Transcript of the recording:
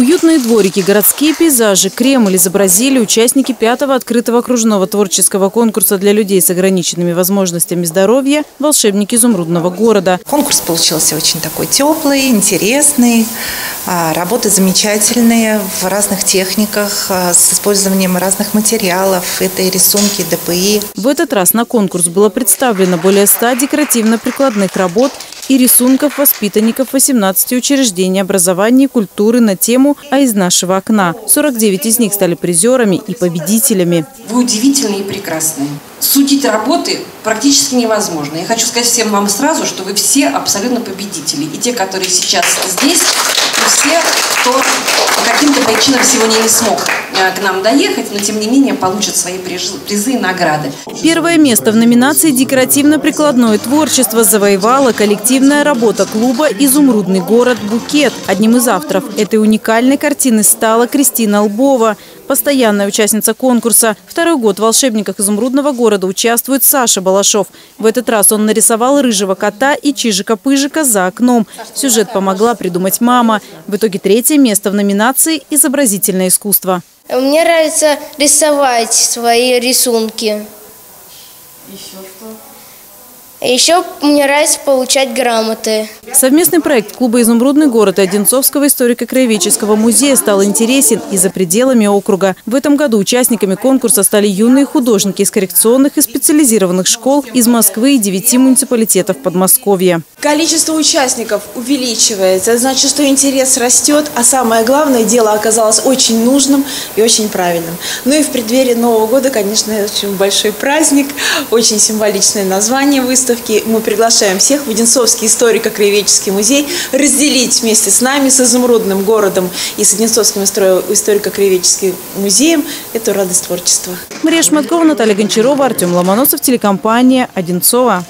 Уютные дворики, городские пейзажи, Кремль изобразили участники пятого открытого окружного творческого конкурса для людей с ограниченными возможностями здоровья «Волшебники изумрудного города». Конкурс получился очень такой теплый, интересный. А, работы замечательные в разных техниках, а, с использованием разных материалов. Это и рисунки, ДПИ. В этот раз на конкурс было представлено более 100 декоративно-прикладных работ и рисунков воспитанников 18 учреждений образования и культуры на тему «А из нашего окна». 49 из них стали призерами и победителями. Вы удивительные и прекрасные. Судить работы практически невозможно. Я хочу сказать всем вам сразу, что вы все абсолютно победители. И те, которые сейчас здесь, и все, кто по каким-то причинам сегодня не смог к нам доехать, но тем не менее получат свои призы и награды. Первое место в номинации «Декоративно-прикладное творчество» завоевала коллективная работа клуба «Изумрудный город Букет». Одним из авторов этой уникальной картины стала Кристина Лбова постоянная участница конкурса. Второй год в «Волшебниках изумрудного города» участвует Саша Балашов. В этот раз он нарисовал рыжего кота и чижика-пыжика за окном. Сюжет помогла придумать мама. В итоге третье место в номинации «Изобразительное искусство». Мне нравится рисовать свои рисунки. Еще что? Еще мне нравится получать грамоты. Совместный проект клуба «Изумрудный город» и Одинцовского историко-краеведческого музея стал интересен и за пределами округа. В этом году участниками конкурса стали юные художники из коррекционных и специализированных школ из Москвы и девяти муниципалитетов Подмосковья. Количество участников увеличивается, значит, что интерес растет, а самое главное, дело оказалось очень нужным и очень правильным. Ну и в преддверии Нового года, конечно, очень большой праздник, очень символичное название выставки мы приглашаем всех в Одинцовский историко-краеведческий музей разделить вместе с нами, с Изумрудным городом и с Одинцовским историко-краеведческим музеем эту радость творчества. Мария Шматкова, Наталья Гончарова, Артем Ломоносов, телекомпания «Одинцова».